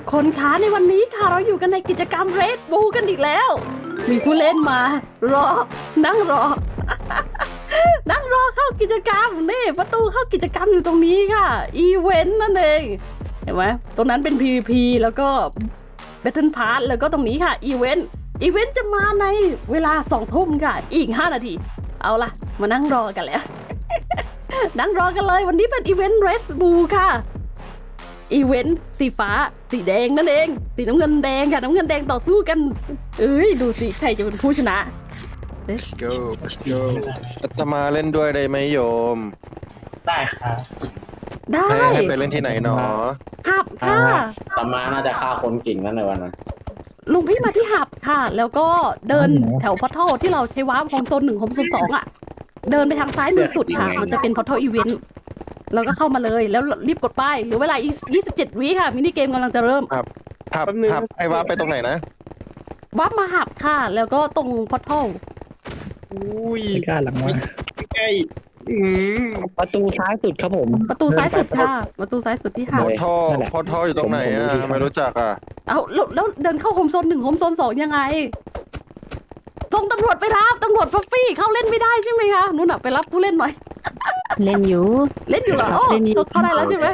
ทุกคนคะในวันนี้ค่ะเราอยู่กันในกิจกรรม Red Blue กันอีกแล้ว มีผู้เล่นมา รอ นั่งรอ นั่งรอเข้ากิจกรรมนี่ประตูเข้ากิจกรรมอยู่ตรงนี้ค่ะ อีเวนต์นั่นเองเห็นไหมตรงนั้นเป็น PVP แล้วก็ Battle Pass แล้วก็ตรงนี้ค่ะอีเวนต์อีเวนต์จะมาในเวลาสองทุ่มค่ะ อีก 5 นาที เอาล่ะ มานั่งรอกันแล้ว นั่งรอกันเลยวันนี้เป็นอีเวนต์ Red Blue ค่ะ อีเวนต์สีฟ้า สีแดงนั่นเอง สีน้ำเงินแดงค่ะน้ำเงินแดงต่อสู้กัน เอ้ยดูสิใครจะเป็นผู้ชนะ Let's go Let's go อาตมาเล่นด้วยได้ไหมโยม ได้ครับได้ให้ให้ไปเล่นที่ไหนหนอหับค่ะอาตมาน่าจะฆ่าคนเก่งนั่นในวันนั้นลุงพี่มาที่ hub ค่ะ แล้วก็เดินแถว portal ที่เราใช้ warp home zone หนึ่ง home zone สองอะ เดินไปทางซ้ายมือสุดค่ะ มันจะเป็น portal อีเวนต์ แล้วก็เข้ามาเลยแล้วรีบกดป้ายเหรือเวลาอีก27วิค่ะมินิเกมกำลังจะเริ่มหับหับไอ้ว่าไปตรงไหนนะวับมาหับค่ะ แล้วก็ตรงพอทอลอุ้ยไม่กล้าหลังมาใกล้อืมประตูซ้ายสุดครับผม ประตูซ้ายสุดค่ะ ประตูซ้ายสุดที่หับพอท่อนั่นแหละพอท่ออยู่ตรงไหนอะผมผมรู้ที่ทำไมรู้จักอะ เอาแล้วแล้วเดินเข้าโฮมโซนหนึ่งโฮมโซนสองยังไง ส่งตำรวจไปรับตำรวจฟัฟฟี่เข้าเล่นไม่ได้ใช่ไหมคะนู่นน่ะไปรับผู้เล่นหน่อย เล่นอยู่ เล่นอยู่เหรอโอ้เล่นอยู่ เข้าได้แล้วใช่ไหม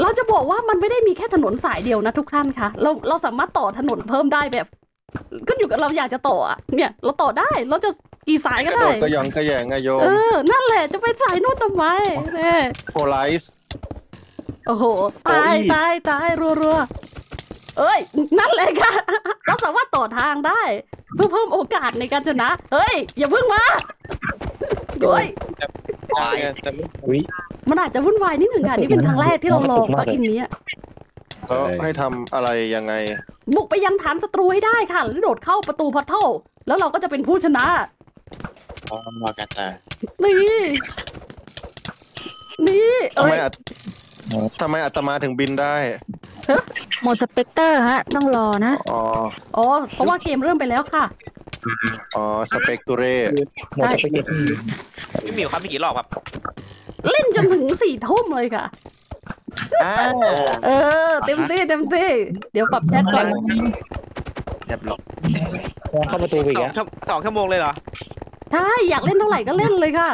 เราจะบอกว่ามันไม่ได้มีแค่ถนนสายเดียวนะทุกท่านคะเราเราสามารถต่อถนนเพิ่มได้แบบขึ้นอยู่กับเราอยากจะต่ออะเนี่ย เราต่อได้เราจะกี่สายกก็ระโดได้ ดกระหยองกระแยงอะโยมเออ นั่นแหละจะไปสายนู่นทำไมเนี่ยโพลาร์โอ้โห ตายตาย ตาย รัวรัวๆ เอ้ย นั่นเลยค่ะ เราสามารถต่อทางได้ เพื่อเพิ่มโอกาสในการชนะ เฮ้ย อย่าเพิ่งมาโอ้ยตายอะแต่ไม่อุ้ยมันอาจจะวุ่นวายนิดหนึ่งค่ะนี่เป็นครั้งแรกที่เราลองปลักอินนี้อะแล้วให้ทำอะไรยังไง บุกไปยังฐานศัตรูให้ได้ค่ะแล้วโดดเข้าประตูพอร์ทัลแล้วเราก็จะเป็นผู้ชนะพอมากาตานี่นี่ทำเอ้ไมยอะทำไมอาตมาถึงบินได้โหมดสเปกเตอร์ฮะ ต้องรอนะอ๋ออ๋อเพราะว่าเกมเริ่มไปแล้วค่ะ อ๋อสเปกตูเร่หมดจะไปเก็บพี่หมิวครับมีกี่รอบครับเล่นจนถึงสี่ทุ่มเลยค่ะอ่าเออ เต็มที่เต็มที่เดี๋ยวปรับแชทก่อนเรียบร้อยเข้าประตูไปอีสกองอะชั่วสองชั่วโมงเลยเหรอใช่อยากเล่นเท่าไหร่ก็เล่นเลยค่ะ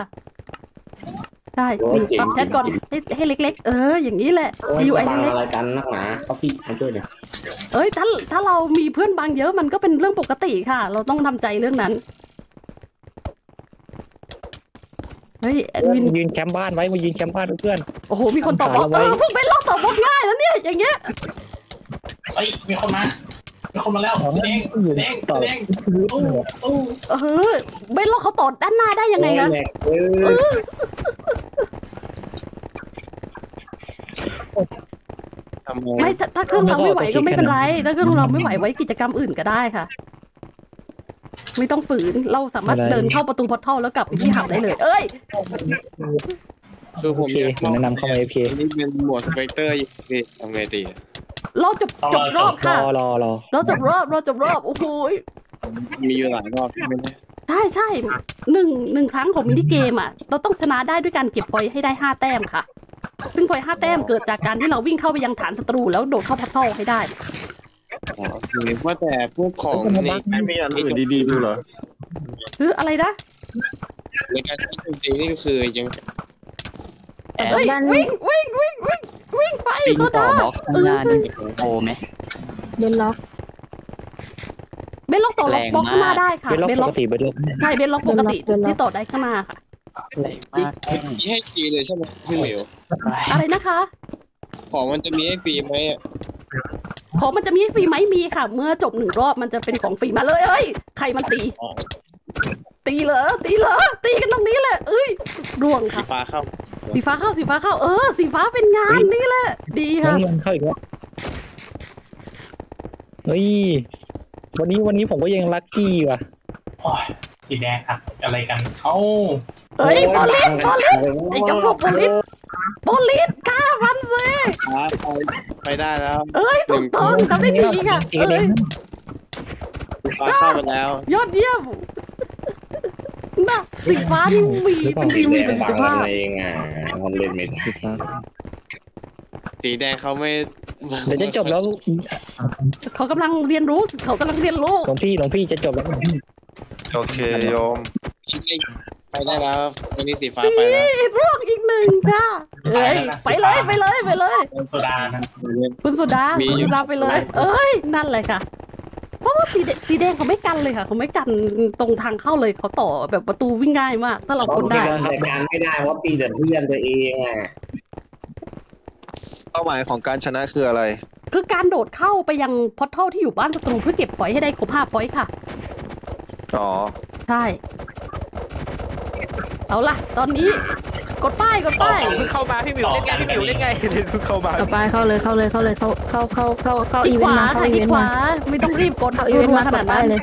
ได้นี่ปรับแชทก่อนให้ให้เล็ก ๆ เออ อย่างนี้แหละโอ้ย UI บังเล็กอะไรกันนักหนาเขาพี่มาช่วยเดี๋ยวๆเอ้ยถ้าถ้าเรามีเพื่อนบางเยอะมันก็เป็นเรื่องปกติค่ะ เราต้องทำใจเรื่องนั้นเฮ้ยแอดมินมายืนแคมป์บ้านไว้มายืนแคมป์บ้านเพื่อนโอ้โหมีคนตอบว่าเอาเอไว้อพวกเป็นล็อกตอบบล็อกง่ายแล้วเนี่ยอย่างเงี้ยเฮ้ยมีคนมามีคนมาแล้วแสดงแสดงแสดงตู้ตู้เออเบนล็อกเขาตอดด้านหน้าได้ยังไงคะ โอ้ยแหลกเออ ทำ ไมไม่ถ้าถ้าเครื่องเราไม่ไหวก็ไม่เป็นไรถ้าเครื่องเราไม่ไหวไว้กิจกรรมอื่นก็ได้ค่ะ ไม่ต้องฝืนเราสามารถเดินเข้าประตูพอร์ทัลแล้วกลับไปที่หับได้เลย เอ้ยคือผโอมเคอยากผมแนะนำเข้ามาโอเคอันนี้เป็นหมวดสเปกเตอร์อยู่พี่ทำไงดีอะเราจบจบรอบรค่ะอรอรอเราจบรอบเราจบรอบโอ้โหยมีอยู่หลายรอบใช่ไหมเนี่ย ใช่ใช่หนึ่งหนึ่งครั้งของมินิเกมอะ เราต้องชนะได้ด้วยการเก็บ point ให้ได้ห้าแต้มค่ะ ซึ่ง point ห้าแต้มเกิดจากการที่เราวิ่งเข้าไปยังฐานศัตรูแล้วโดดเข้า portal ให้ได้อ๋อคือว่าแต่พวกของในไม่มีอันอื่นดีๆดูเหรอเอออะไรนะในการใช้ดนตรีนี่ก็คือยังแอบเฮ้ยด้านวิ่งวิ่งวิ่งวิ่งวิ่งไปปิงตัวต่อดาบล็อกข้างหน้านี่โอไหมเล่นล็อก เบนล็อกต่อล็อกแรงบล็อกข้างหน้ามากได้ค่ะเป็นล็อกเบนปล็อกกติเป็นล็อกใช่เบนล็อกปกติเบนล็อกที่ต่อได้ข้างหน้าค่ะแรงมากแม่งมีให้ฟรีเลยใช่ไหมพี่หมิวอะไรนะคะ ของมันจะมีให้ฟรีไหมอะของมันจะมีให้ฟรีไหมมีค่ะ เมื่อจบหนึ่งรอบมันจะเป็นของฟรีมาเลยเอ้ยใครมันตี ตีเหรอตีเหรอตีกันตรงนี้แหละเอ้ยร่วงสีค่ะฟ้าเข้าสีฟ้าเข้าสีฟ้าเข้า เออสีฟ้าเป็นงานนี่แหละ ดีน้อค่ะงยังเข้าอีกแล้วเฮ้ย วันนี้วันนี้ผมก็ยังลัคกี้ว่ะโอ้ยสีแดงครับอะไรกันเอ้าเฮ้ยโปลิสโปลิสไอ้เจ้าพวกโปลิสโปลิสฆ่ามันสิฟ้าไปไปได้แล้วเอ้ยถูกต้องทำได้ดีค่ะเอเอ้ยสีฟ้าเข้าไปแล้ว ยอดเยี่ยมน่ะสีฟ้านี่มีเป็นดีมีประสิทธิภาพเองอะมันเล่นไม่ได้ สีแดงเขาไม่เดี๋ยวจะจบแล้วเขากำลังเรียนรู้เขากำลังเรียนรู้หลวงพี่หลวงพี่จะจบแล้วโอเคโยมไปได้แล้ววันนี้สีฟ้าไปแล้วนี่ร่วงอีกหนึ่งค่ะเอ้ยไปเลยไปเลยไปเลยโซดานะคุณสุดาคุณสุดาไปเลย เอ้ยนั่นเลยค่ะเพราะว่าสีแดงสีแดงเขาไม่กันเลยค่ะเขาไม่กันตรงทางเข้าเลยเขาต่อแบบประตูวิ่งง่ายมาก ถ้าเราคนได้ทำงานไม่ได้เพราะตีแต่เพื่อนตัวเองอะ เป้าหมายของการชนะคืออะไร คือการโดดเข้าไปยัง portal ที่อยู่บ้านศัตรูเพื่อเก็บ point ให้ได้ครบห้า point ค่ะ อ๋อ ใช่ เอาล่ะ ตอนนี้กดป้ายกดป้ายเพิ่งเข้ามาพี่หมิวเล่นไงพี่หมิวเล่นไงเพิ่งเข้ามาต่อไปเข้าเลยเข้าเลยเข้าเลยเข้าเข้าเข้าเข้าเข้าอีอีกเวขนต์วามาเข้าค่ะอีอีเวกนต์ขมาวาไม่ต้องรีบกดเข้าอีเวนต์รัวมาๆขกนาดดได้นั้นเลย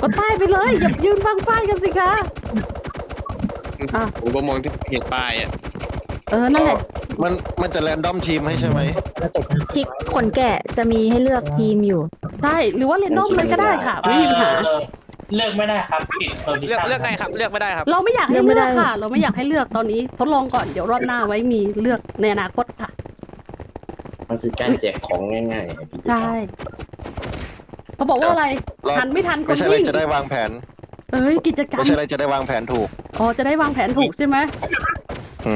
กดป้ายไปเลยอย่ายืนบังป้ายกันสิคะอะผมก็มองที่เห็นป้ายอะ เออนั่นแหละมันมันจะแรนดอมทีมให้ใช่ไหมที่ขนแกะจะมีให้เลือกทีมอยู่ใช่หรือว่าเรนดอมเลยก็ได้ค่ะ ไม่มีปัญหาเออเลือกไม่ได้ครับปิดเพอร์มิเลือกชั่นเลือกไงครับเลือกไม่ได้ครับ เราไม่อยากให้เลือกไม่เลืได้อกค่ะ เราไม่อยากให้เลือกตอนนี้ทดลองก่อนเดี๋ยวรอบหน้าไว้มีเลือกในอนาคตค่ะมันคือการแจกของง่ายๆใช่เขาบอกว่าอะไรเราทันไม่ทันคไม่นใช่อะไรวิ่งจะได้วางแผน เอ้ยกิจกรรไม่มใช่อะไรจะได้วางแผนถูกอ๋อจะได้วางแผนถูกใช่ไหมอืม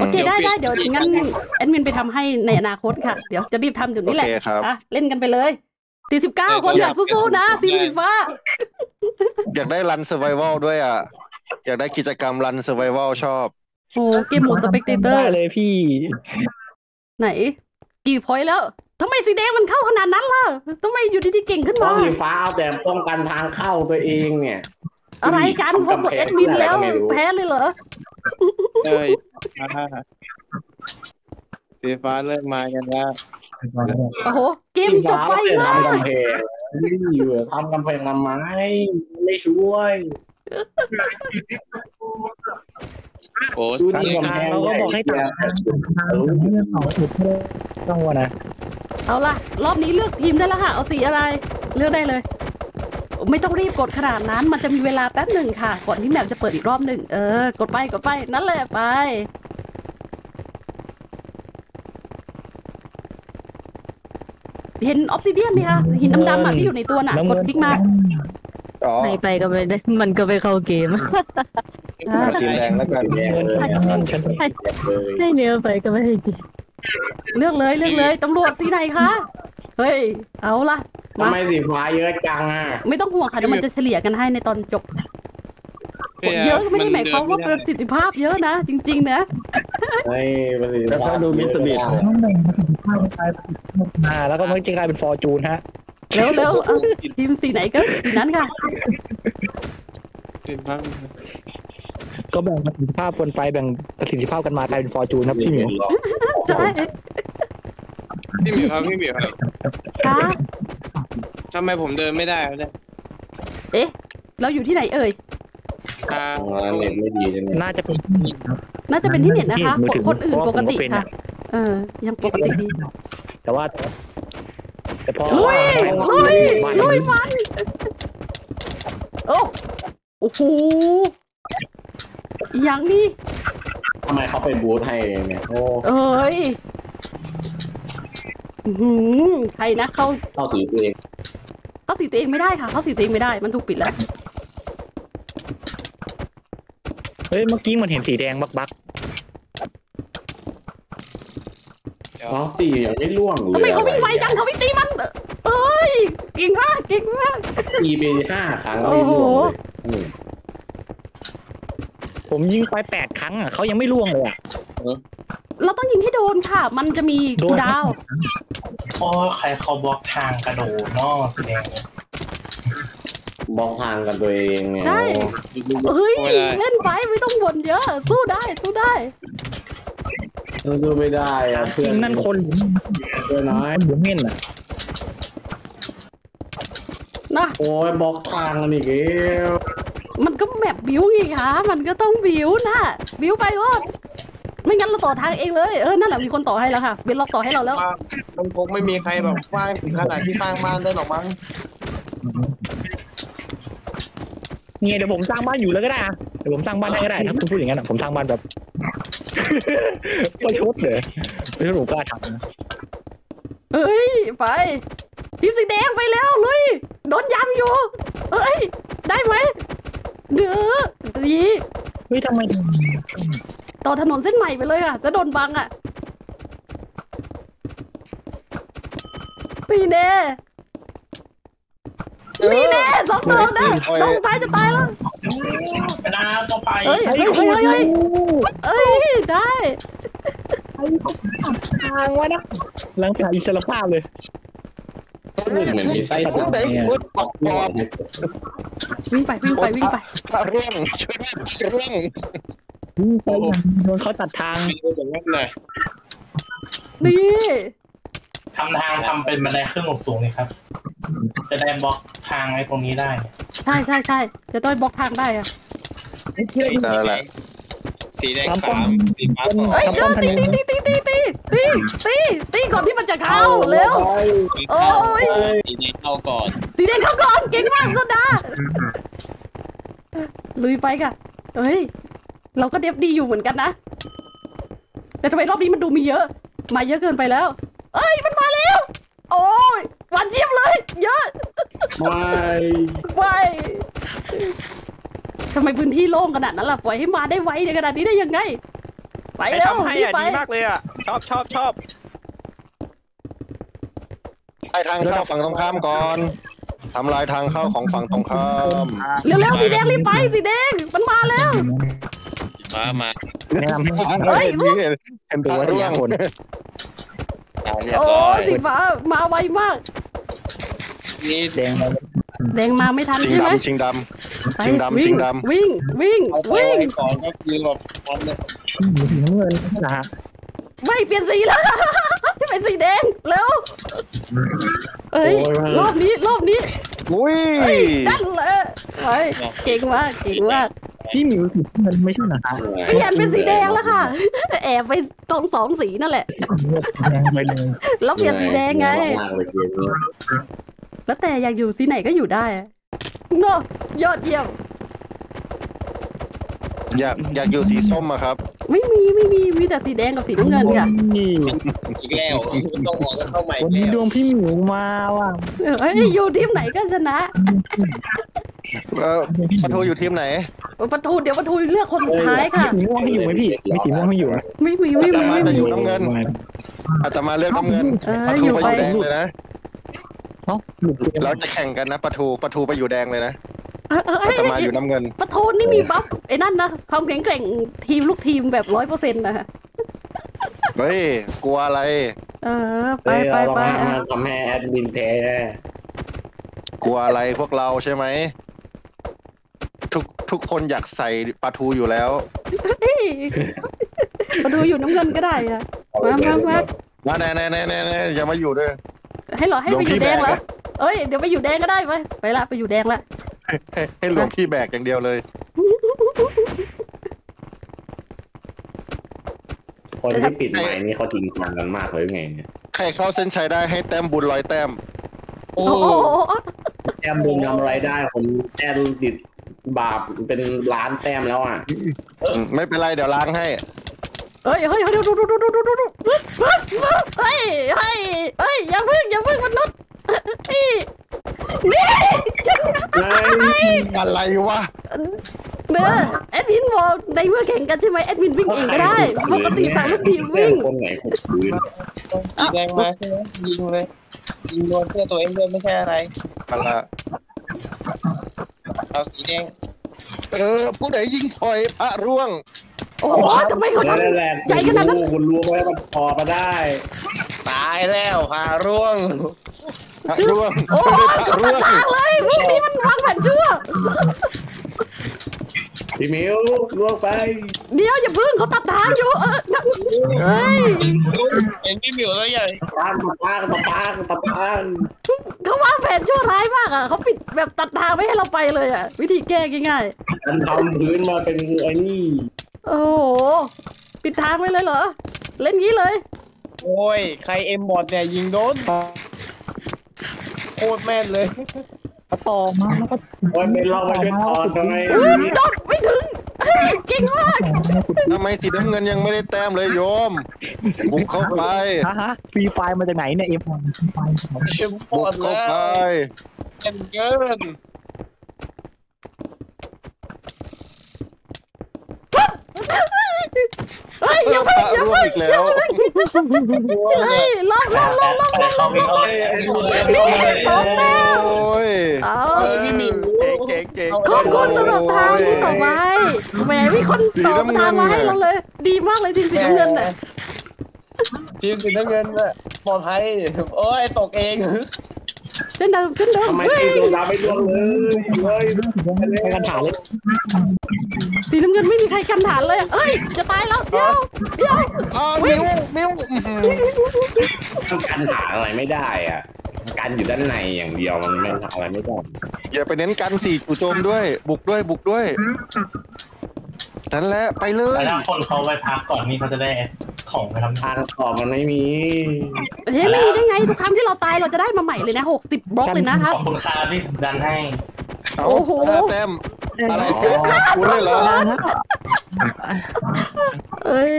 โอเคได้ได้เดี๋ยวงั้นแอดมินไปทำให้ในอนาคตค่ะ เดี๋ยวจะรีบทำอยู่โอนี่แหเคละครับอะเล่นกันไปเลย49คนอยากสู้ๆนะซีมสีฟ้า อยากได้ run survive ด้วยอะ อยากได้กิจกรรม run survive ชอบโอ้ gamemode spectator ได้เลยพี่ ไหน กี่ point แล้วทำไมสีแดงมันเข้าขนาดนั้นล่ะทำไมอยู่ดีๆเก่งขึ้นเพราะมาสีฟ้าเอาแต่ป้องกันทางเข้าตัวเองเนี่ย อะไรกันพอกดแอดมินแล้วทำกำแพงเพื่ออะไรก็ไม่รู้แพ้เลยเหรอ เอ้ยสีฟ้าเริ่มมากันแล้วโอ้โหเกมสีจบฟ้าไวเอาแต่มากทำกำแพงนี่เหรอทำกำแพงทำไมไม่ช่วยโอ้ดูตามนี่กำทาแพงงเราก็บอกให้ตามต้องวะนะเอาล่ะ รอบนี้เลือกทีมได้แล้วค่ะ เอาสีอะไร เลือกได้เลย ไม่ต้องรีบกดขนาดนั้น มันจะมีเวลาแป๊บหนึ่งค่ะ ก่อนที่แมปจะเปิดอีกรอบหนึ่งเออกดไปกดไปนั่นแหละไปเห็นออฟซิเดียนไหมคะหินดำๆอะที่อยู่ในตัวน่ะ กดคลิกมาอ๋อไม่ไปก็ไม่ได้มันก็ไปเข้าเกมอ่าทีมแดงแล้วกันแดงเลยฉันเลยให้เนื้อไปก็ไม่ให้กินเลือกเลยเลือกเลยตำรวจสีไหนคะ เฮ้ย เอาล่ะ ทำไมสีฟ้าเยอะจังอะ ไม่ต้องห่วงค่ะเดี๋ยวมันจะเฉลี่ยกันให้ในตอนจบเยอะก็ไม่ได้หมายความว่าประสิทธิภาพเยอะนะ จริง ๆ นะเฮ้ยประสิทธิแล้วภาก็พดูมิสเตอร์บีทอ่าแล้วก็มันจะกลายเป็นฟอร์จูนฮะเร็วเร็วเอาทีมสีไหนก็สีนั้นค่ะสีฟ้าก็แบ่งประสิทธิภาพคนไปแบ่งประสิทธิภาพกันมากลายเป็นฟอร์จูนครับพี่หมิวใช่ พี่หมิวครับพี่หมิวครับค่ะทำไมผมเดินไม่ได้วะเนี่ยเอ๊ะ เราอยู่ที่ไหนเอ่ยทางอ๋อเน็ตไม่ดีจังเลยน่าจะเป็นน่าจะเป็นที่เน็ตนะคะ มือคนถือคนอื่นเพปราะกว่าผมติก็เป็นค่ะอะเออ ยังปกติดี แต่ว่า แต่พอลุย ลุย ลุยมันโอ้โอ้โหอย่างนี้ทำไมเขาไปบูธให้เนี่ยโอ้ เอ้ย อื้อหือใครนะเขาเข้าสีตัวเองเขาสีตัวเองไม่ได้ค่ะ เขาสีตัวเองไม่ได้ มันถูกปิดแล้ว เฮ้ย เมื่อกี้มันเห็นสีแดงบักบักอ๋อตียังไม่ล่วงเลยทำไมเขาวิ่งไวจังเขาวิ่งตีมัน เอ้ย เก่งมาก เก่งมาก ตีไปห้าครั้งแล้วไม่ล่วงเลยอืมผมยิงไปแปดครั้งอะเขายังไม่ล่วงเลยอะ เราต้องยิงให้โดนค่ะ มันจะมีโดน คูลดาวน์ เพราะใครเขาบล็อกทางกระโดดเนอกแสดงบล็อกทางกันตัวเองเนี่ยใช่โอ้เฮ้ย ไม่ได้ เล่นไปไม่ต้องบ่นเยอะ สู้ได้ สู้ได้ สู้ไม่ได้อะเพื่อนนั่นคนเพื่อนน้อยคนหรือเม่นอะนะ โอ้ยบล็อกทางกันอีกแล้วมันก็แมปบิวไงคะ มันก็ต้องบิวนะ บิวไปรอด ไม่งั้นเราต่อทางเองเลย เออ นั่นแหละมีคนต่อให้แล้วค่ะเบนล็อกต่อให้เราแล้ว ว่ามันคงไม่มีใครแบบว่างถึงขนาดที่สร้างบ้านได้หรอกมั้งเนี่ยเดี๋ยวผมสร้างบ้านอยู่แล้วก็ได้อะเดี๋ยวผมสร้างบ้านให้ก็ได้ถ้าคุณพูดอย่างนั้นอะผมสร้างบ้านแบบไม่ชดเลยไม่ชดผมกล้าทำนะเฮ้ย ไปทีมสีแดงไปแล้วลุยโดนยำอยู่ เอ้ย ได้ไหมเดือดีเฮ้ยทำไม ต่อถนนเส้นใหม่ไปเลยอะจะโดนบังอะนี่แน่นี่แน่สองดอกนะดอกสุดท้ายจะตายแล้วไปนะต้องไปเฮ้ยเฮ้ยเฮ้ยเฮ้ยเฮ้ยเอ้ยได้ทางวะนะหลังจากอิสรภาพเลยเหมือนมีไส้สุดไหนพูดบอกบอกวิ่งไปวิ่งไปวิ่งไปพระร่วงช่วยด้วยพ ระร่วงโดนเขาตัดทาง อย่างนั้นเลยนี่ทำทางทำเป็นบันไดขึ้นลงสูงนี่ครับ จะได้บล็อกทางไว้ตรงนี้ได้ใช่ใช่ใช่จะต้องบล็อกทางได้อะนั่นแหละสีแดงสามสีฟ้าสองเฮ้ยเดี๋ยวตีตีตีตีตีตีตีตีก่อนที่มันจะเข้าเร็วโอ้ยสีแดงเข้าก่อนสีแดงเข้าก่อนเก่งมากโซดาลุยไปค่ะเอ้ย เราก็เดฟดีอยู่เหมือนกันนะ แต่ทำไมรอบนี้มันดูมีเยอะ มาเยอะเกินไปแล้ว เอ้ยมันมาแล้ว โอ้ยหวานเจี๊ยบเลย เยอะไม่ไปทำไมพื้นที่โล่งขนาดนั้นล่ะปล่อยให้มาได้ไวในขนาดนี้ได้ยังไง ไปใครเร็วทำให้รีบอะไป ดีมากเลยอะชอบชอบชอบให้ทางเข้าฝั่งตรงข้ามก่อนทำลายทางเข้าของฝั่งตรงข้ามเร็วๆสีแดงรีบไปสีแดงมันมาแล้ว มามาแนะนำให้เฮ้ยนี่เห็นตัพวระที่ร่วยางคนอ่าเรียบโอ้ร้อยสีฟ้ามาไวมาก นี่แดงแดงมาไม่ทันชิงใช่ไหมดำชิงดไปชิงดำวิ่ชิงงดำวิ่งวิ่งเอาไปวิ่งไว้ก่อนก็คือแบบมันเนี่ยสีน้ำเงินนะฮะไม่เปลี่ยนสีแล้ว เป็นสีแดงแล้วเอ้ยรอบนี้รอบนี้ำอุ้ยเอ้ยดันเลยไปเก่งมากเก่งมาก พี่หมิวสีน้ำเงินไม่ใช่เหรอคะเปลี่ยนเป็นสีแดงแล้วค่ะ แอบไปตรงสองสีนั่นแหละ แดงไปเลยแล้วเปลี่ยนสีแดงไงมากเลยเกมนี้แล้วแต่อยากอยู่สีไหนก็อยู่ได้อะเนาะยอดเยี่ยมอยากอยากอยู่สีส้มอะครับ ไม่มีไม่มีมีแต่สีแดงกับสีน้ำเงินค่ะนี่อีกแล้วต้องออกแล้วเข้าใหม่วันอีนี้กดแล้ววงพี่หมิวมาว่ะเอ้ยอยู่ทีมไหนก็ชนะ เออปะทูอยู่ทีมไหนประตูเดี๋ยวประตูเลือกคนสุดท้ายค่ะมีสีม่วงให้อยู่ไหมพี่ มีสีม่วงให้อยู่ไหมไม่มีไม่มีไม่แต่มีอยู่น้ำเงินอาตมาเลือกน้ำเงินเออปะอทูยู่ไปไปอยู่แดงเลยนะเอ้าหลุดเกมเราจะแข่งกันนะปะทูปะทูไปอยู่แดงเลยนะเออเอออาตมาอยู่น้ำเงิน ประตูนี่มีบัฟไอ้นั่นนะความแข็งแกร่งทีมลูกทีมแบบร้อยเปอร์เซ็นต์นะคะเฮ้ยกลัวอะไร เออ ไปเฮ้ยไปเราไปต้องอะมาทำให้แอดมินแพ้กลัวอะไรพวกเราใช่ไหม ทุกทุกคนอยากใส่ปลาทูอยู่แล้วเฮ้ยประตูอยู่น้ำเงินก็ได้อะมามามามาแน่แน่แน่แน่แน่อย่ามาอยู่ด้วยให้เหรอให้ไปอยู่แดงแล้วเอ้ยเดี๋ยวไปอยู่แดงก็ได้ไปไปละไปอยู่แดงละให้ให้หลวงพี่แบกอย่างเดียวเลยคนที่ปิดไมค์นี่เขาจริงจังกันมากเลยไงเนี่ยใครเข้าเส้นชัยได้ให้แต้มบุญร้อยแต้ม โอ้โอ้โหแต้มบุญทำอะไรได้ผมแต้มติด บาปเป็นล้านแต้มแล้วอะ ไม่เป็นไรเดี๋ยวล้างให้ เฮ้ยเฮ้ยเฮ้ยดูดูดูดูดูดูดูเฮ้ยเฮ้ยเฮ้ยเฮ้ยอย่าพึ่งอย่าพึ่งมันลดนี่นี่อะไรวะเนื้อแอดมินบอกในเมื่อแข่งกันใช่ไหมแอดมินวิ่งเองก็ได้ปกติสามลูกทีมวิ่งคนไหนขบคืนแดงมาใช่ไหมยิงเลยยิงโดนเพื่อตัวเองด้วยไม่ใช่อะไรกันละ เอาสีแดงเออผู้ใดยิงถอยพระร่วง โอ้โหทำไมเขาทนั่นแหละใหญ่ขนาดนั้นคุณรู้ไว้มันพอมาได้ ตายแล้วพาร่วงพระร่วงำโอ้โหพระเขาร่ตัวดงทางเลยพวกนี้มันวางแผนชั่ว พี่มิวล่วงไปเดี๋ยวอย่าพึ่งเขาตัดทางอยู่เออเฮ้ยเห็นพี่หมิวแล้วใหญ่ปางตะปางตะปางตะปางเขาวางแผนชั่วร้ายมากอะเขาปิดแบบตัดทางไม่ให้เราไปเลยอะ วิธีแก้ง่ายมันทำพื้นมาเป็นไอ้นี่ๆโอ้โหปิดทางไว้เลยเหรอ เล่นงี้เลย โอ้ย ใครเอ็มบอดเนี่ยยิงโดนโคตรแม่นเลย ต่อมาแล้วก็โอ้ยเป็นลองมาช่วยถอนหน่อยอุ๊ยโดนไม่ถึงเก่งมากทำไมสีน้ำเงินยังไม่ได้แต้มเลยโยมบุกเข้าไปฮะฮะฟรีไฟล์มาจากไหนเนี่ยเอ็มเอ็มหมบุกดเข้าแล้วไปเอ็มเกิน เฮ้ยยังพไม่ระยังร่วงไม่อีกแล้วเฮ้ยลอกลอกลอกลอกไปเขาวิ่งเขาเลยนี่สองแต้มโอ้ยเอาเออพี่หมิวเก่งเก่งเก่งขอบคุณสำหรับทางที่ต่อไปแหมมีคนต่อทางมาให้เราเลย ดีมากเลยทีมสีน้ำเงินน่ะทีมสีน้ำเงินน่ะปลอดภัยโอ้ยตกเอง เส้นเดิมเส้นเดิมทำไมเฮ้ยตีโดนดาวไม่ร่วงเลยเลยไปกันถามเลยสีน้ำเงินไม่มีใครกันฐานเลยอะเอ้ยจะตายแล้วเดี๋ยวเดี๋ยวอ้าวนิ้วนิ้วอื้อหือมันกันหาอะไรไม่ได้อะมันกันอยู่ด้านในอย่างเดียวมันไม่ทำอะไรไม่ได้อย่าไปเน้นกันสี่จู่โจมด้วย บุกด้วยบุกด้วย นั่นแหละ ไปเลยแล้วถ้าคนเขาไปพักก่อนนี่เขาจะได้ของไปทำทางต่อมันไม่มี เฮ้ยไม่มีได้ไงทุกครั้งที่เราตายเราจะได้มาใหม่เลยนะ60บล็อกเลยนะครับ ขอบคุณค่าที่ดันให้ โอ้โหห้าแต้มอะไรคุณเลยเหรอเอ้ย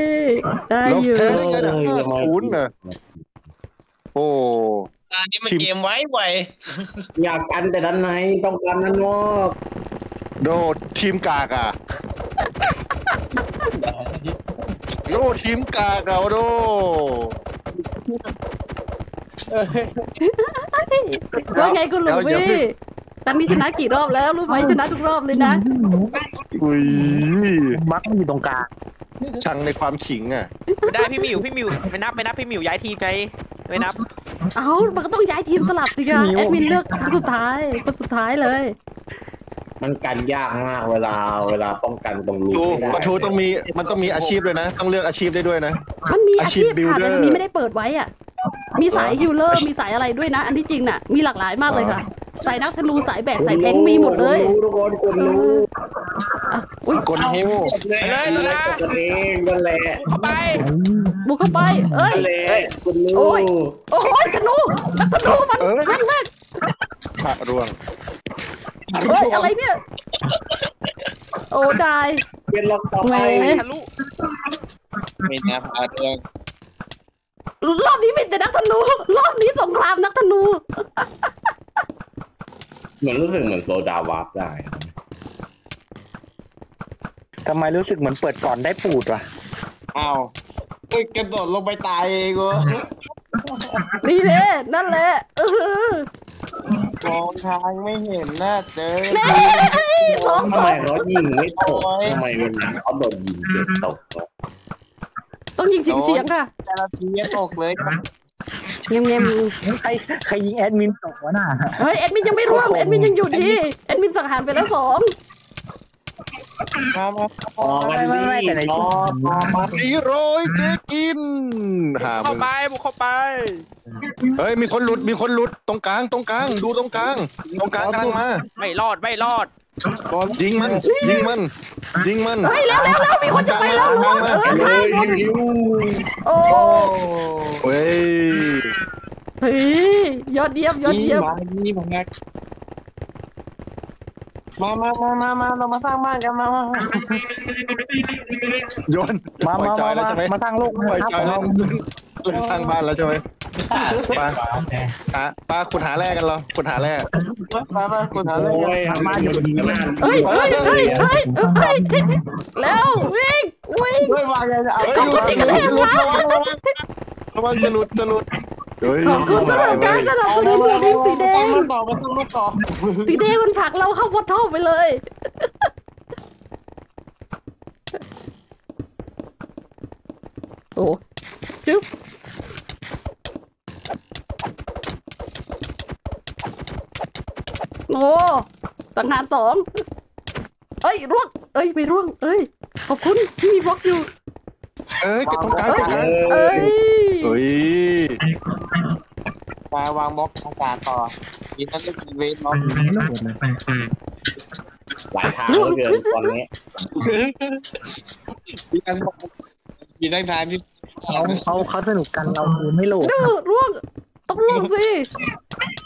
ได้อยู่แพ้ได้ไงเนี่ยห้าศูนย์น่ะโอ้ตอนนี้มันเกมไว้ไวอยากกันแต่ด้านในต้องการด้านนอก โดดทีมกากอะ โดดทีมกากอะโดว่าไงคุณหลุงพี่ตอนนี้ชนะกี่รอบแล้วรู้ไหมชนะทุกรอบเลยนะ อุ้ยมักมันอยู่ตรงกลางชังในความขิงอะ ไม่ได้พี่หมิวพี่หมิวไม่นับไม่นับพี่หมิวย้ายทีมไงไม่นับ เอ้ามันก็ต้องย้ายทีมสลับสิคะแอดมินเลือกครั้งสุดท้ายคนสุดท้ายเลย มันกันยากมากเวลาเวลาป้องกันตรงรูทูไม่ได้ปะทูต้องมีมันต้องมีอาชีพด้วยนะ ต้องเลือกอาชีพได้ด้วยนะ มันมีอาอาชีชีพพค่ะ builder แต่มีไม่ได้เปิดไว้อะ มีสายฮิลเลอร์มีสายอะไรด้วยนะ อันที่จริงน่ะ มีหลากหลายมากเลยค่ะ สายนักธนูสายแบกสายแทงค์มีหมดเลยทุกคนคนเอรู้ออะอุ้ยกดฮิวไปเลยตัวนะกันเองนั่นแหละเข้าไป บุกเข้าไป เอ้ย นั่นแหละคุณรู้โอ้ย โอ้ยธนูนักธนูมันเอ้ย แม่นมากพระร่วง เอ้ยอะไรเนี่ย โอ้ได้เป็นล็อกต่อแหไปมทะลุไม่นะพาเรื่องรอบนี้เป็นแต่นักธนูรอบนี้สงครามนักธนูเหมือนรู้สึกเหมือนโซดาวาร์ปได้ทำไมรู้สึกเหมือนเปิดก่อนได้ปูดวะอ้าวเฮ้ยกระโดดลงไปตายเองวะนี่แน่นั่นแหละเออ มองทางไม่เห็นน่าเจอแน่สองสองทำไมเขายิงไม่ตกทำไมเวลาเขาโดนยิงเกิดตกวะต้องยิงเฉียงๆค่ะแต่ละทีตกเลยเงียบใครใครยิงแอดมินตกวะน่ะๆเฮ้ยแอดมินยังไม่ร่วมแอดมินยังอยู่ดีแอดมินสังหารไปแล้วสอง มามาออกกันดีต่อต่อมาสีโรยเจ๊กินหาเข้าไปบุกเข้าไปเฮ้ยมีคนหลุดมีคนหลุดตรงกลางตรงกลางดูตรงกลางตรงกลางกลังมาไม่รอดไม่รอดยิงมันยิงมันยิงมันเฮ้ยแล้วแล้วแล้วมีคนจะไปแล้วร่วมเออเลใช่ยร่วมยิวโอ้เฮ้ยเฮ้ยยอดเยี่ยมยอดเยี่ยมมานี่ผมนัก มามามามามาเรามาสร้างบ้านกันมามาโยนมาปล่อยมาจอยแล้วมาใช่ไหมมาสร้างโลกปล่อยนะครับจอยขแล้อวงเราเริ่มสร้างบ้านแล้วใช่ไหมไม่ทราบปลาหาปลาขุดหาแร่กันเหรอขุดหาแร่มามาคุณหาโอ้เลยยทำมาอยู่ดีมากเฮ้ยเฮ้ยเฮ้ยเฮ้ยเฮ้ยแล้ววิ่งวิ่งเฮ้ยวางไงจะเอาเฮ้ยขอบคุณที่กระแทกวะระวังจะหลุดจะหลุด เฮ้ยขอบคุณสำหรับการสนับสนุนของทีมสีแดงมันต่อมาสร้างมันต่อสีแดงมันผลักเราเข้าวัดท่อไปเลยโอ้จึ๊บโอ้สังหารสองเอ้ยร่วง เอ้ยไม่ร่วง เอ้ย ขอบคุณที่มีบล็อกอยู่ เอ้ยตรงกลางตรงกลางเอ้ยเฮ้ยมาวางบล็อกอากาศต่อทีนั้นก็เป็นเวทเนาะหลายทางเหลือเกินตอนนี้ทีนั้นทีนั้นทางที่เขาเขาเขาสนุกกันเราคือไม่โหลดดื้อร่วงต้องร่วงสิ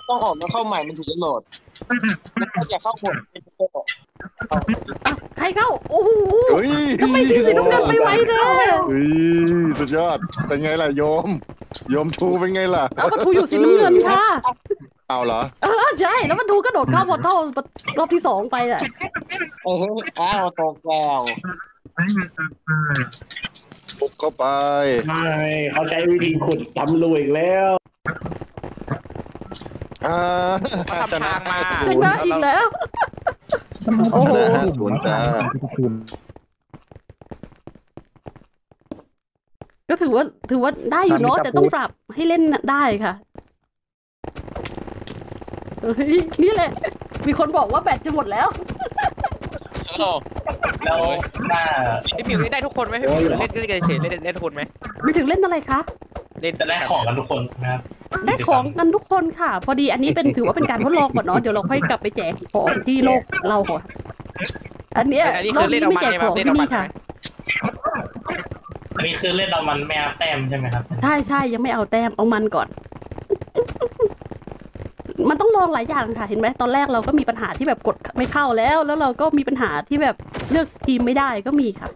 ต้องออกมาเข้าใหม่มันถึงจะโหลดแล้วก็อย่าเข้าหมดเป็นโปร อะใครเข้า โอ้โหเฮ้ยทำไมทีมสีน้ำเงินไปไวเด้อเฮ้ยสุดยอด เป็นไงล่ะโยม โยมชูเป็นไงล่ะเอาประตูอยู่สีน้ำเงินค่ะ เอาเหรอ เออใช่ แล้วประตูกระโดดเข้าพอร์ทัลรอบที่สองไปอะเอออ้าวตกแล้วปุกเข้าไป ไม่เขาใช้วิธีขุดทำรูอีกแล้วอ่าเขาทำทางมาชนะอีกแล้ว โอ้โหห้าศูนย์จ้าก็ถือว่าถือว่าได้อยู่เนาะแต่ต้องปรับให้เล่นได้ค่ะเฮ้ยนี่แหละ มีคนบอกว่าแบตจะหมดแล้วแล้วหน้าพี่หมิวเล่นได้ทุกคนไหมพี่หมิวเล่นเล่นกันเฉยเล่นเล่นทุกคนไหมไม่ถึงเล่นอะไรคะ เล่นจะได้ของกันทุกคนนะครับได้ของกันทุกคนค่ะ พอดีอันนี้เป็นถือว่าเป็นการทดลองก่อนเนาะเดี๋ยวเราค่อยกลับไปแจกของที่โลกเราก่อนอันเนี้ยอันนี้รอคืบอเล่นี้นเอาไม่มันแจกไงขมาองเล่นที่เอามันี่นค่ะอันนี้คือเล่นเอามันไม่เอาแต้มใช่ไหมครับใช่ใช่ยังไม่เอาแต้มเอามันก่อน มันต้องลองหลายอย่างค่ะ เห็นไหมตอนแรกเราก็มีปัญหาที่แบบกดไม่เข้าแล้ว แล้วเราก็มีปัญหาที่แบบเลือกทีมไม่ได้ก็มีค่ะ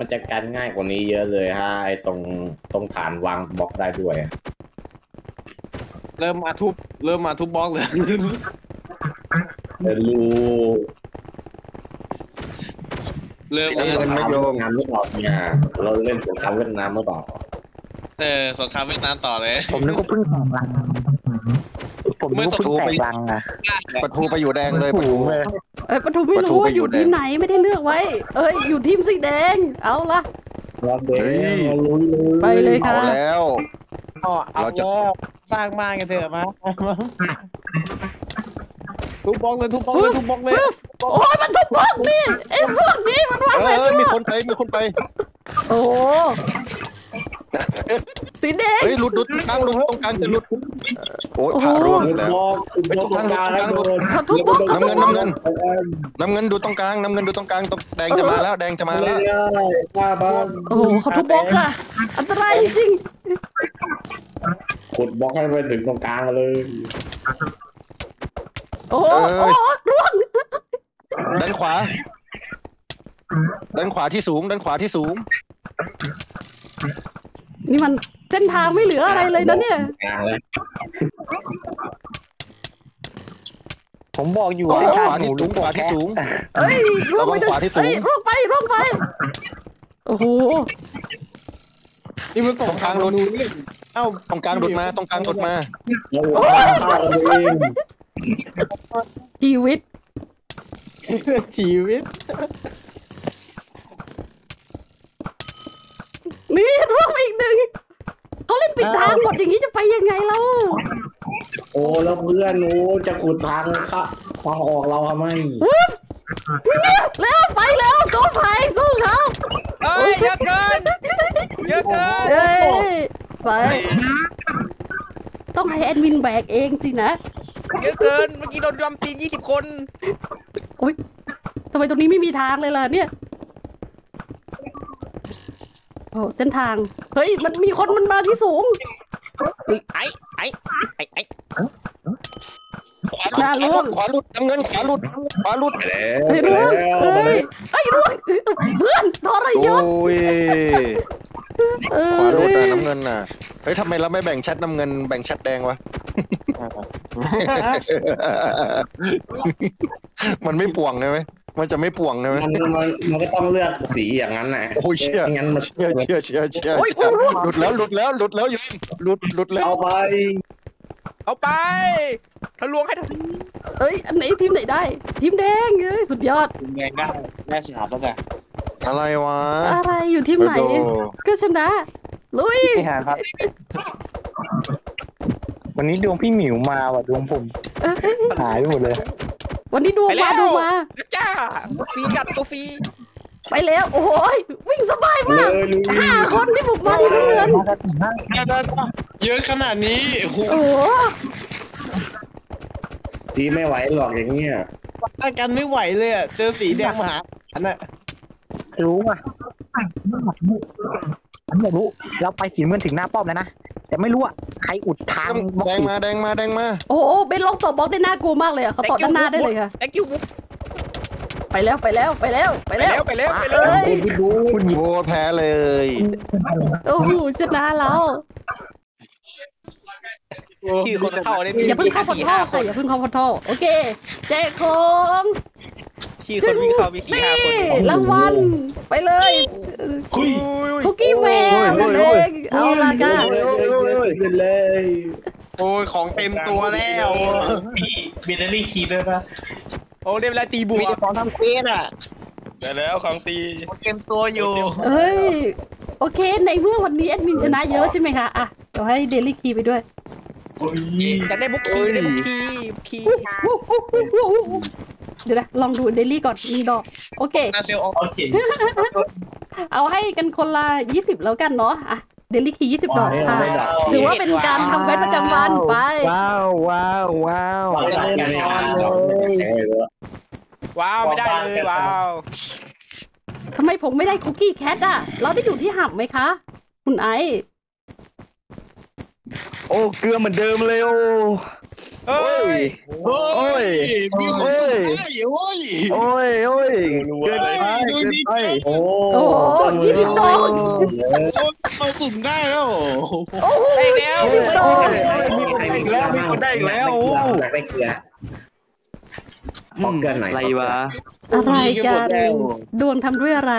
มันจะกันง่ายกว่านี้เยอะเลยฮะไอ้ตรงตรงฐานวางบล็อกได้ด้วย เริ่มมาทุบ เริ่มมาทุบบล็อกเลยเออรูเริ่มสีเริ่น้ำมเงินไม่โยมงานไม่ตอบเนี่ยเราเล่นสงครามเวียดนามเมื่อต่อเออสงครามเวียดนามต่อเลย ผมนึกว่าเพิ่งแตกลัง ผมนึกว่าเพิ่งแตกลังอะประตูไปอยู่แดงเลยประตูเลยเอ้ยปทุมไม่ปทุรู้มไปว่าออยู่ยู่แดงทีมไหนไม่ได้เลือกไว้ เอ้ยอยู่ทีมสีแดง เอาละเราเด็กเฮ้ยเราลุยเลยไปเลยเอาค่ะแล้วเอาเอาเราจะแล้วสร้างบ้านกันเถอะมาทุบบล็อกเลยทุบบล็อกเลยทุบบล็อกเลยปึ๊บโอ้ยมันทุบบล็อกนี่ไอ้พวกนี้มันวางเอแผนอชั่วมีคนไปมีคนไป โอ้โห สีแดงเฮ้ยหลุดหลุดตรงกลางหลุดตรงกลางจะหลุดโอ้ยโอ้โหผ่าร่วงขุดแล้วบล็อกขุดบล็อกตรงกลางให้โดนเขาทุบบล็อกเขาน้ำทุเงิบนบล็อกน้ำเงินน้ำเงินดูตรงกลางน้ำเงินดูตรงกลางตรงแดงจะมาแล้วแดงจะมามาเลแล้วยป้าบ้านโอ้โหเขาทุบบล็อกค่ะอันตรายจริงขุดบล็อกให้ไปถึงตรงกลางเลยๆโอ้โหโอ้โหร่วงด้านขวาด้านขวาที่สูงด้านขวาที่สูง นี่มันเส้นทางไม่เหลืออะไรเลยนะเนี่ย กลางเลยผมบอกอยู่ขวาว่าขวาที่สูงขวาที่สูง เอ้ยร่วงไประวังขวาที่สูง เอ้ยร่วงไปร่วงไป โอ้โห นี่มันตกทางโดนเอ้าตรงกลางหลุดมาตรงกลางหลุดมาเราหัวข้าวกันเองชีวิตชีวิต นี่ร่วงไปอีกหนึ่งเขาเล่นปิดทางหมดอย่างนี้จะไปยังไงเล่าโอ้แล้วเพื่อนโอ้จะขุดทางเข้าทางออกเราทำไมแล้วไปแล้วโก้ไผ่สู้เขาเอ้ยเยอะเกินเยอะเกินเอ้ยไปต้องให้แอดมินแบกเองสินะเยอะเกินเมื่อกี้โดนยอมตียี่สิบคนทำไมตรงนี้ไม่มีทางเลยล่ะเนี่ย โอ้เส้นทาง เฮ้ย มันมีคนมันมาที่สูง ไอ้ไอ้ไอ้ไอ้ขวาหลุดหน้าร่วงขวาหลุดน้ำเงินขวาหลุดขวาหลุดไปแล้วเฮ้ยร่วงแล้วเฮ้ยไอ้ยร่วงเพื่อนทรยศโอ้ยเออขวาหลุดอะน้ำเงินน่ะเฮ้ยทำไมเราไม่แบ่งแชทน้ำเงินแบ่งแชทแดงวะมันไม่ป่วงใช่ไหม มันจะไม่ป่วงใช่ไหมมันมันมันก็ต้องเลือกสีอย่างนั้นน่ะโอ้ยเชี่ยไม่งั้นมันเชื่อเชื่อเชื่อเชื่อเชื่อหลุดแล้วหลุดแล้วหลุดแล้วอยิงหลุดหลุดแล้วเอาไป เอาไปทะลวงให้ทันเอ้ยอันไหนทีมไหนได้ ทีมแดงเอ้ยสุดยอดไงได้ได้สามแล้วไงอะไรวะ อะไรอยู่ทีมไหนโอ้โก็ชนะลุยที่หาครับวันนี้ดวงพี่หมิวมาว่ะดวงผมเอ้ยหายไปหมดเลย วันนี้ดูมาดูมาจ้าฟรีจัดตัวฟรีไปแล้วโอ้ยวิ่งสบายเลมากยลุยห้าคนที่บุกมาที่น้ำเงินเยอะขนาดนี้โอ้โหโอ้โหทีไม่ไหวหรอกอย่างเงี้ยต้านกันไม่ไหวเลยอะเจอสีแดงมาหาอันน่ะรู้ป่ะ ผมอยากรู้ เราไปสีเมืองถึงหน้าป้อมแล้วนะ แต่ไม่รู้อะใครอุดทางแดงมาแดงมาแดงมาโอ้โหเบนลงต่อบล็อกได้น่ากลัวมากเลยอะเขาต่อด้านหน้าได้เลยค่ะแอคคิวบุ๊กไปแล้วไปแล้วไปแล้วไปไปแล้แล้ววไปแล้วไปแล้วเอ้ยคุณพี่ดูโอ้แพ้เลยโอ้โหชนะแล้วชื่อคนเข้าได้มีอย่าเพิ่งเข้าพอสี่ท่อห้าคค่ะนอย่าเพิ่งเข้าพอท่อโอเคแจกของ ชื่อคนวิ่งเข้ามีสี่นี่ห้าคนรางวัลไปเลยคุยคุกกี้แมนนั่นเองเอาละค่ะขึ้นเลย โอ้ยของเต็มตัวแล้วมีมีเดลี่คีด้วยปะโอ้เรียกเวลาตีบวมีแต่กของทำเควสอะได้แล้วของตีเต็มตัวอยู่เอ้ยโอเค ในเมื่อวันนี้แอดมินชนะเยอะใช่ไหมคะอะเดี๋ยวให้ daily key ไปด้วยโอ้ยอยากได้ book key ได้ book key book key เดี๋ยวนะลองดู daily ก่อนหนึ่งดอก โอเค นาเซลออกโอเคเอาให้กันคนละยี่สิบแล้วกันเนาะอะ daily key ยี่สิบดอกค่ะถือว่าเป็นการทำ quest ประจำวันไป ว้าวว้าวว้าวเราได้กันชนะเราว้าวไม่ได้เลยว้าวทำไมผมไม่ได้คุกกี้แคทอะ เราได้อยู่ที่หับไหมคะ คุณไอซ์โอ้เกลือเหมือนเดิมเลยโอ้ เฮ้ย โอ้ยมีคนสุดได้โอ้ยโอ้ยโอ้ยเกินไปเกินไปโอ้โอ้โหยี่สิบดอกมาสุ่มได้แล้วโอ้โหได้แล้วยี่สิบดอกมีคนได้อีกแล้วมีคนได้อีกแล้วโอ้อยากได้เกลือบอกเกินหน่อยอะไรวะอะไรกันดวงทำด้วยอะไร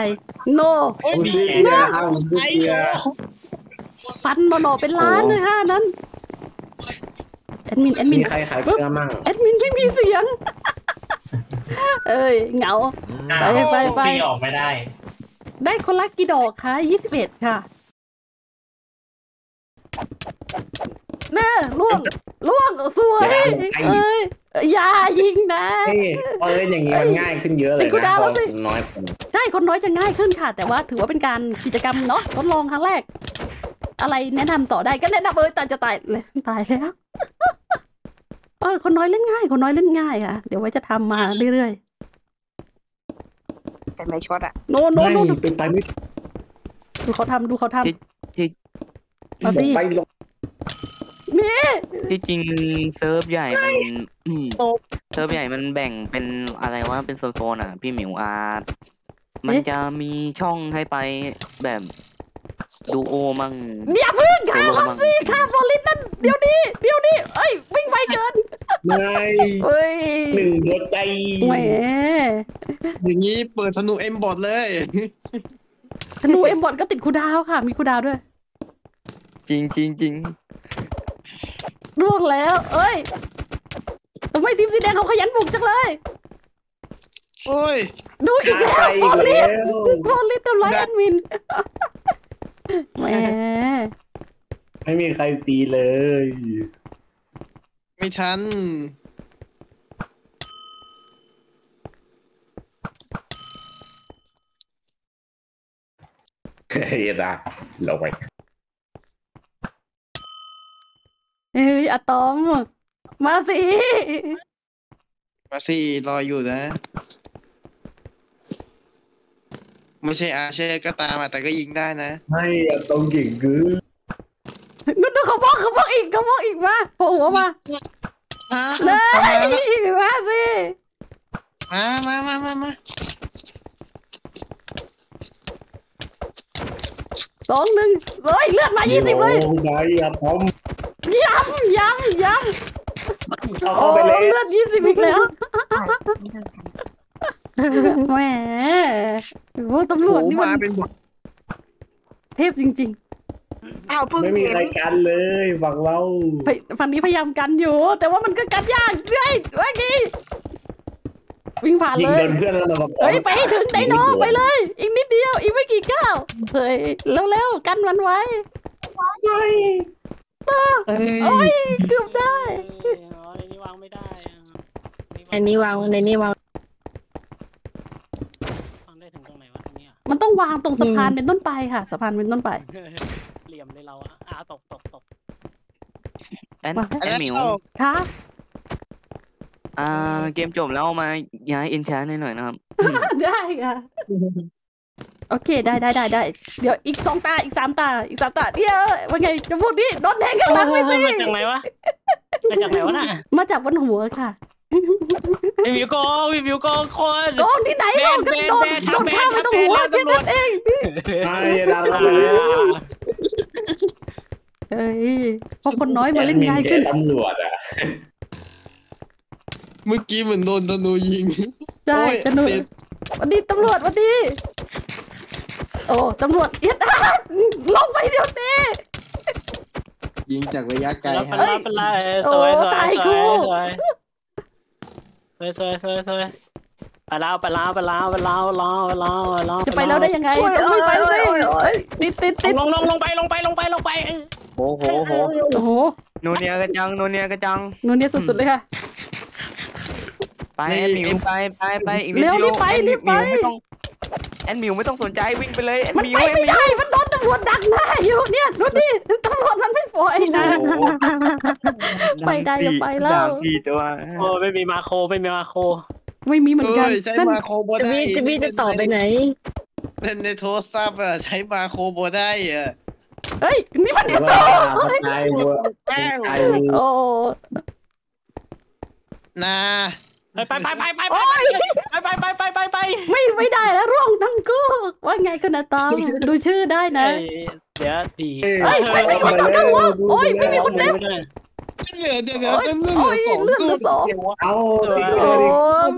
โนโอ้ยผมมีซื้อเกลือครับผมซื้อไอ้เกลือฟันหน่อๆเป็นล้านเลยฮะนั้นแอ ดมินแอดมิมีนใครขายเกลือมั่งแอดมินไม่มีเสียง เอ้ยเหงา ไปไปไปฟรีออกไม่ได้ ได้คนละกี่ดอกคะยี่สิบเอ็ดค่ะแน่ล่วงล่วงสวยเอ้ยอย่ายิงนะเฮ้ยพอเล่นอย่างนี้มันง่ายขึ้นเยอะเลยติดกูนะดาวพแล้อวสิน้อยคนใช่คนน้อยจะง่ายขึ้นค่ะ แต่ว่าถือว่าเป็นการกิจกรรมเนาะทดลองครั้งแรก อะไรแนะนำต่อได้ก็แนะนำเอ้ยตายจะตายเลยตายแล้ว เออคนน้อยเล่นง่าย คนน้อยเล่นง่ายค่ะ เดี๋ยวไว้จะทำมาเรื่อยแต่ไม่ช็อตอะๆโนโนไม่โนเป็นไปไม่ดูเขาทำดูเขาทำที่มาสิไปลงนี่ที่จริงเซิร์ฟใหญ่มันอืมเซิร์ฟใหญ่มันแบ่งเป็นอะไรวะเป็นโซนๆอะ พี่หมิวอาร์ตมันจะมีช่องให้ไปแบบ ดูโอมั่งเดี๋ยวพึ่งโซค่ะโลเขามั่งสิค่ะบอลลิสนั่นเดี๋ยวนี้เดี๋ยวนี้เอ้ยวิ่งไวเกินไม่เอ้ยหนึ่งหัวใจแหมอย่างนี้เปิดธนู aimbot เลยธนู aimbot ก็ติด cooldown ค่ะ มี cooldown ด้วย จริงจริงจริงร่วงแล้ว เอ้ยทำไมทีมสีแดงเขาขยันบุกจังเลยโอ้ย ดูอีกแล้วไปบอลลิสแล้วบอลลิสทำร้ายแอดมิน แหมไม่มีใครตีเลย ไม่ทันเฮ้ยนะเราไปเฮ้ยอะตอม มาสิ มาสิรออยู่นะ ไม่ใช่อาเช่ก็ตามอะแต่ก็ยิงได้นะให้อะตรงเก่งกือนู่นดูเขาบอกเขาบอกอีกเขาบอกอีกมาโผล่หัวมาฮะเลยมาแล้วมาสิมามามามามาสองหนึ่งเฮ้ยเลือดมายี่สิบเลยโอ้ไหนอะพร้อมย้ำย้ำย้ำเอาโอ้เข้าไปเลยเลือดยี่สิบอีกแล้ว แหมโอ้ตำรวจโอ้นี่มามันเป็นบทเทพจริงอ้าวเพิ่งไม่มีเห็นใครกันเลยฝั่งเราๆไปฝั่งนี้พยายามกันอยู่ แต่ว่ามันก็กันยากเฮ้ยเมื่อกี้วิ่งผ่านยิงเลโดย นเพื่อนแล้วเราบอกเฮ้ยไปให้ถึงไดโนไปเลย อีกนิดเดียวอีกไม่กี่ก้าวเฮ้ยเร็วๆกันมันไว้เอ้ยโอ้ยเกือบได้ อันนี้วางในนี้วาง มันต้องวางตรงสะพานเป็นต้นไปค่ะสะพานเป็นต้นไปแอนมาแอนหมิวค่ะอ่าเกมจบแล้วมาย้ายเอ็นชาร์ให้หน่อยนะครับ ได้ค่ะโอเคได้ได้ได้ได้เดี๋ยวอีกสองตาอีกสามตาอีกสามตาเดี๋ยวว่าไงจะพูดดิโดนแทงข้างหลังไปสิมาจากไหนวะมาจากไหนวะน่ะมาจากบนหัวค่ะ พี่หมิวโกงพี่หมิวโกงคนโดนที่ไหนเราก็โดนโดนข้ามไปตรงหัวแค่นั้นเองใช่ดังไปแล้วเฮ้ยพอคนน้อยมาเล่นง่ายขึ้นแอดมิแกตำรวจอะเมื่อกี้เหมือนโดนธนูยิงใช่โอ้ยตำรวจติดวันนี้ตำรวจวันนี้โอ้ตำรวจเอียดอะลงไปเดี๋ยวนี้ยิงจากระยะไกลแล้วฮะเป็นไรเป็นไรโอ้สวยสวยตายสกูวย สวยสวยสวยสวยไปแล้วไปแล้วไปแล้วไปแล้วไปแล้วไปแล้วไปแล้วจะไปแล้วได้ยังไงต้องไม่ไปสิเอ้ยติดติดติดลงลงลงไปลงไปลงไปลงไปโอ้โหโหโอ้โหโนเนียกระจังโนเนียกระจังนูเนี่ยสุดๆเลยค่ะไปแอนมิวไปไปไปอีกนิดเร็วดียรีบไปแอนรีบไปมิวไม่ต้อง แอนมิวไม่ต้องสนใจวิ่งไปเลยแอนมันมิวไปแอนไม่มิวได้ มันโดนตำรวจดักหน้าอยู่เนี่ยดูดิตำรวจมันไม่ปล่อยนะ ไปได้ก็ไปแล้ว สามสี่ตัวโอ้ไม่มีมาโคไม่มีมาโคไม่มีเหมือนกันเอ้ยใช้นั่นมาโคโบจะได้พี่จะพี่จะต่อไปไหน เล่นในโทรศัพท์อะใช้มาโคโบได้อะเฮ้ย นี่มันแต่สตว่าอสไตล์วัวแป้งสไตล์โอ้ นา ไปไปไปไปไปไปไปไปไปไปไปไม่ไม่ได้แล้วร่วงทั้งคู่ว่าไงกันนะตอมดูชื่อได้นะเดี๋ยวดีเฮ้ยไม่ไม่ไม่ต้องหัวโอ้ยไม่มีคนเล็บไม่ได้เหลือเดี๋ยวเดี๋ยวโอ้ยเลือดโอ้ยเหลือสองเลือดเหตัลืวอสองเอาติดเลโอ้ย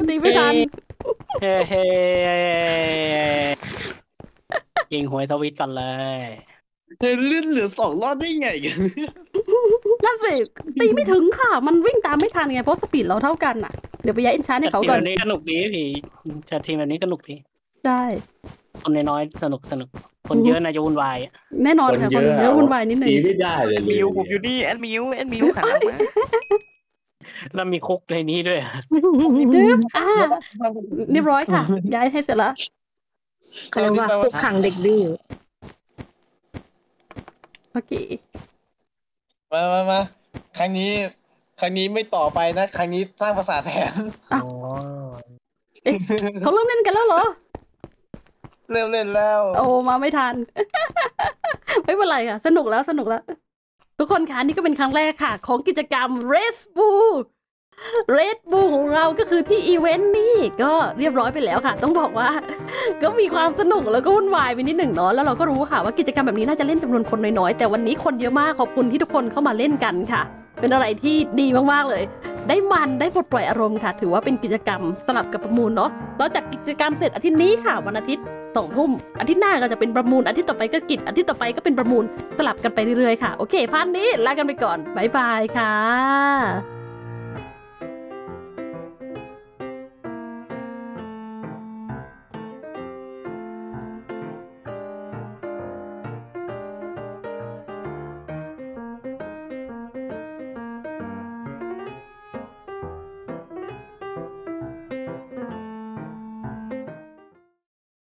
ตีไม่ทันเฮ้เฮ้ยิงหวยสวิตกันเลยเธอเลือดเหลือสองรอดได้ไงกัน นั่นสิตีไม่ถึงค่ะ มันวิ่งตามไม่ทันไงเพราะสปีดเราเท่ากันน่ะ เดี๋ยวไปย้ายอินชาร์ให้เขาทีมก่อนแบบนี้สนุกดีพี่จัดทีมแบบนี้สนุกดีได้คนน้อยๆสนุกสนุก คนเยอะนะจะวุ่นวายแน่นอนค่ะคนเยอะวุ่นวายนิดนึงตีไม่ได้เลยมิวผมอยู่นี่แอนมิวแอนมิวหันออกมาแล้วมีคุกในนี้ด้วยจึ๊บอ่าเรียบร้อยค่ะ ย้ายให้เสร็จแล้วเขาเรียกว่าคุกขังเด็กดื้อโอเค มามามาครั้งนี้ ครั้งนี้ไม่ต่อไปนะ ครั้งนี้สร้างภาษาทแทนเขาเริ่มเล่นกันแล้วเหรอ เริ่มเล่นแล้ว โอ้มาไม่ทัน ไม่เป็นไรค่ะ สนุกแล้วสนุกแล้ว ทุกคนคะนี่ก็เป็นครั้งแรกค่ะ ของกิจกรรม Red Bull Red Bull ของเราก็คือที่อีเวนต์นี่ก็เรียบร้อยไปแล้วค่ะ ต้องบอกว่า ก็มีความสนุกแล้วก็วุ่นวายไปนิดหนึ่งเนาะแล้วเราก็รู้ค่ะว่ากิจกรรมแบบนี้น่าจะเล่นจำนวนคนน้อยๆ แต่วันนี้คนเยอะมากขอบคุณที่ทุกคนเข้ามาเล่นกันค่ะ เป็นอะไรที่ดีมากๆเลย ได้มันได้ปลดปล่อยอารมณ์ค่ะ ถือว่าเป็นกิจกรรมสลับกับประมูลเนาะเราจัดกิจกรรมเสร็จอาทิตย์นี้ค่ะวันอาทิตย์สองทุ่มอาทิตย์หน้าก็จะเป็นประมูลอาทิตย์ต่อไปก็กิจอาทิตย์ต่อไปก็เป็นประมูลสลับกันไปเรื่อยๆค่ะโอเคพันนี้ลากันไปก่อนบ๊ายบายค่ะ